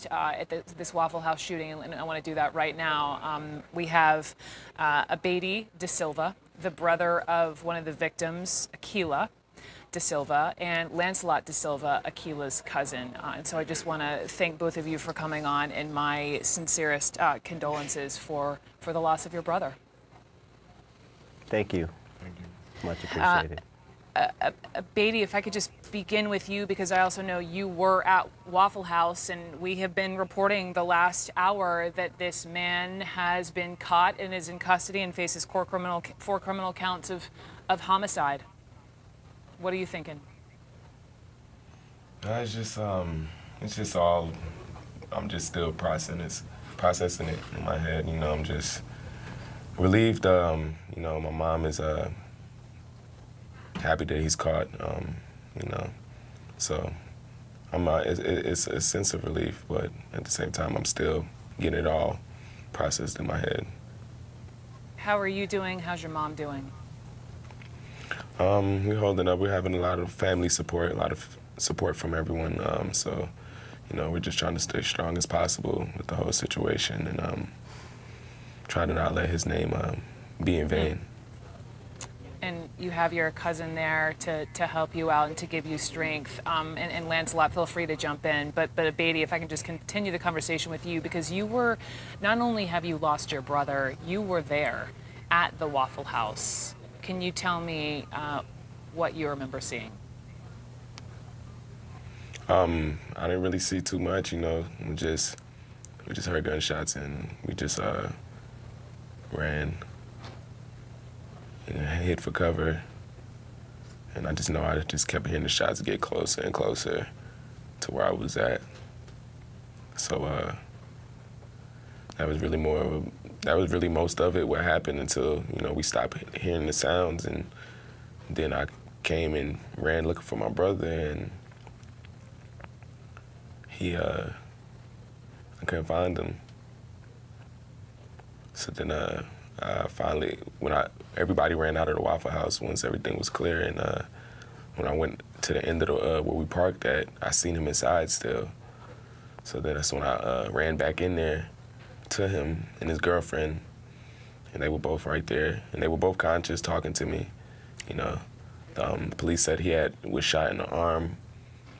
last uh, at the, this Waffle House shooting, and I want to do that right now. Um, we have uh, Abedi De Silva, the brother of one of the victims, Akilah. De Silva and Lancelot De Silva, Akilah's cousin. Uh, and so I just want to thank both of you for coming on and my sincerest uh, condolences for, for the loss of your brother. Thank you. Thank you. Much appreciated. Uh, uh, Beatty, if I could just begin with you, because I also know you were at Waffle House, and we have been reporting the last hour that this man has been caught and is in custody and faces four criminal, four criminal counts of, of homicide. What are you thinking? Uh, it's just, um, it's just all. I'm just still processing it, processing it in my head. You know, I'm just relieved. Um, you know, my mom is uh, happy that he's caught. Um, you know, so I'm. Uh, it, it's a sense of relief, but at the same time, I'm still getting it all processed in my head. How are you doing? How's your mom doing? Um, we're holding up. We're having a lot of family support, a lot of support from everyone. Um, so, you know, we're just trying to stay strong as possible with the whole situation and um, try to not let his name um, be in vain. And you have your cousin there to, to help you out and to give you strength. Um, and, and Lancelot, feel free to jump in. But, but Beatty, if I can just continue the conversation with you, because you were, not only have you lost your brother, you were there at the Waffle House can you tell me uh, what you remember seeing? Um, I didn't really see too much, you know. We just we just heard gunshots and we just uh, ran and hid for cover. And I just know I just kept hearing the shots get closer and closer to where I was at. So uh, that was really more a that was really most of it. What happened until you know we stopped hearing the sounds, and then I came and ran looking for my brother, and he uh, I couldn't find him. So then uh, I finally when I everybody ran out of the Waffle House once everything was clear, and uh, when I went to the end of the uh, where we parked at, I seen him inside still. So then that's when I uh, ran back in there to him and his girlfriend, and they were both right there, and they were both conscious, talking to me. You know, um, the police said he had was shot in the arm,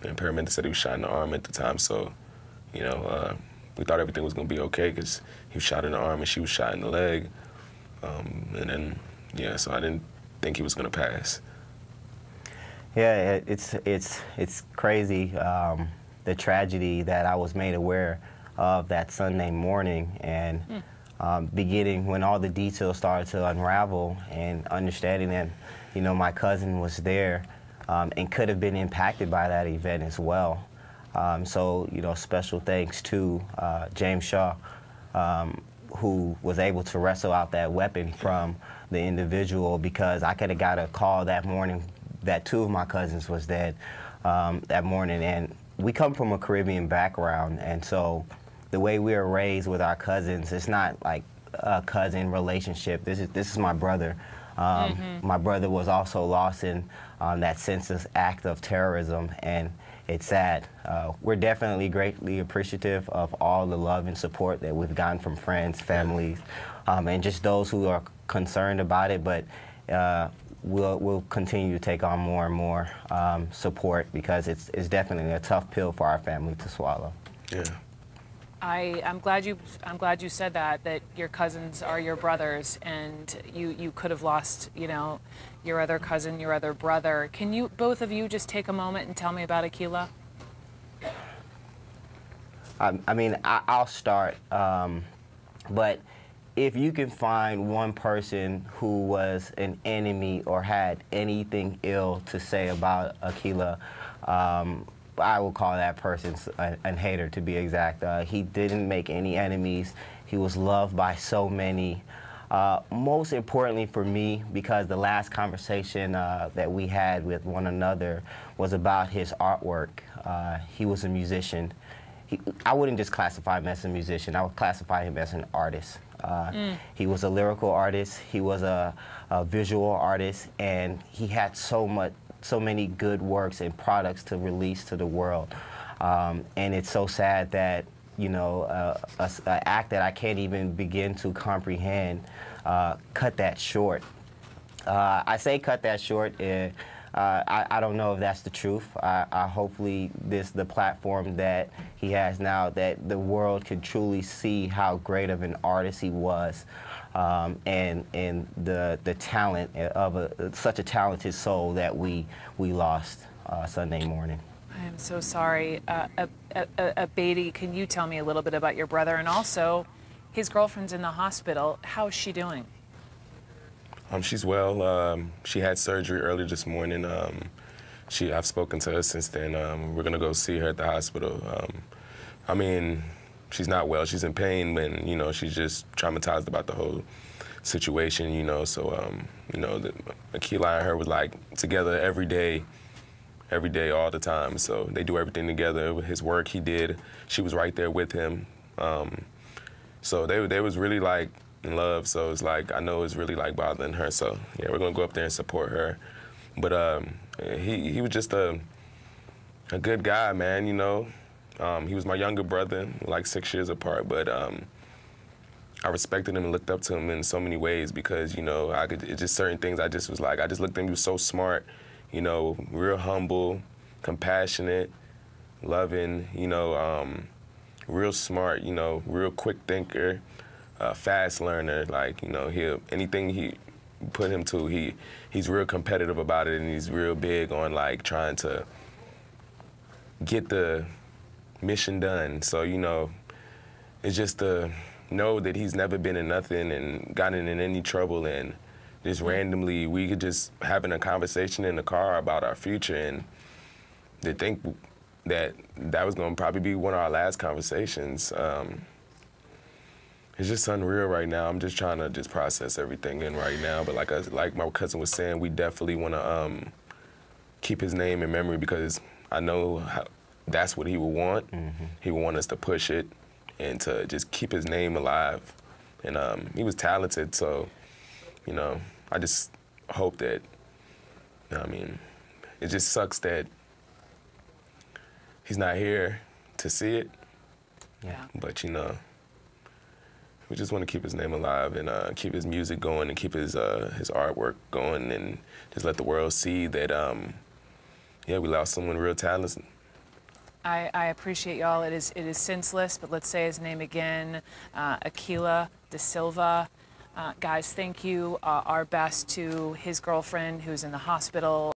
and paramedics said he was shot in the arm at the time. So, you know, uh, we thought everything was gonna be okay because he was shot in the arm and she was shot in the leg, um, and then yeah, so I didn't think he was gonna pass. Yeah, it's it's it's crazy um, the tragedy that I was made aware of that Sunday morning and mm. um, beginning when all the details started to unravel and understanding that, you know, my cousin was there um, and could have been impacted by that event as well. Um, so, you know, special thanks to uh, James Shaw, um, who was able to wrestle out that weapon from the individual because I could have got a call that morning that two of my cousins was dead um, that morning. And we come from a Caribbean background, and so the way we are raised with our cousins, it's not like a cousin relationship. This is this is my brother. Um, mm-hmm. My brother was also lost in um, that senseless act of terrorism, and it's sad. Uh, we're definitely greatly appreciative of all the love and support that we've gotten from friends, families, um, and just those who are concerned about it. But uh, we'll we'll continue to take on more and more um, support because it's it's definitely a tough pill for our family to swallow. Yeah. I, I'm glad you I'm glad you said that that your cousins are your brothers and you you could have lost you know your other cousin your other brother. Can you both of you just take a moment and tell me about Akilah? I, I mean I, will start, um, but if you can find one person who was an enemy or had anything ill to say about Akilah. Um, I will call that person a, a hater to be exact. Uh, he didn't make any enemies. He was loved by so many. Uh, most importantly for me, because the last conversation uh, that we had with one another was about his artwork. Uh, he was a musician. He, I wouldn't just classify him as a musician. I would classify him as an artist. Uh, mm. He was a lyrical artist. He was a, a visual artist, and he had so much so many good works and products to release to the world. Um, and it's so sad that you know, uh, act that I can't even begin to comprehend, uh, cut that short. Uh, I say cut that short. Uh, uh, I, I, don't know if that's the truth. I, I, hopefully this the platform that he has now that the world can truly see how great of an artist he was, um, and and the the talent of a, such a talented soul that we we lost uh, Sunday morning. I am so sorry. Uh, uh, Beatty, can you tell me a little bit about your brother and also his girlfriend's in the hospital. How is she doing? Um, she's well. Um, she had surgery earlier this morning. Um, she, I've spoken to her since then. Um, we're gonna go see her at the hospital. Um, I mean, she's not well. She's in pain, and you know, she's just traumatized about the whole situation. You know, so um, you know, the, and her was like together every day, every day, all the time. So they do everything together. His work, he did. She was right there with him. so they they was really like in love. So it's like I know it's really like bothering her. So yeah, we're gonna go up there and support her. But um, he he was just a a good guy, man. You know, um, he was my younger brother, like six years apart. But um, I respected him and looked up to him in so many ways because you know I could just certain things I just was like I just looked at him. He was so smart, you know, real humble, compassionate, loving. You know, um, real smart. You know, real quick thinker a fast learner. Like you know, he anything he put him to, he he's real competitive about it, and he's real big on like trying to get the mission done. So you know, it's just to know that he's never been in nothing and gotten in any trouble and just randomly we could just having a conversation in the car about our future and to think that that was going to probably be one of our last conversations um, it's just unreal right now. I'm just trying to just process everything in right now. But like I, like my cousin was saying, we definitely want to um, keep his name in memory because I know how, that's what he would want. Mm-hmm. He would want us to push it and to just keep his name alive. And um, he was talented, so you know, I just hope that. You know I mean, it just sucks that he's not here to see it. Yeah. But you know we just want to keep his name alive and uh, keep his music going and keep his uh, his artwork going and just let the world see that um, yeah we lost someone real talented. I, I appreciate y'all. It is it is senseless, but let's say his name again, uh, Akilah DaSilva. Uh, guys, thank you. Uh, our best to his girlfriend who's in the hospital.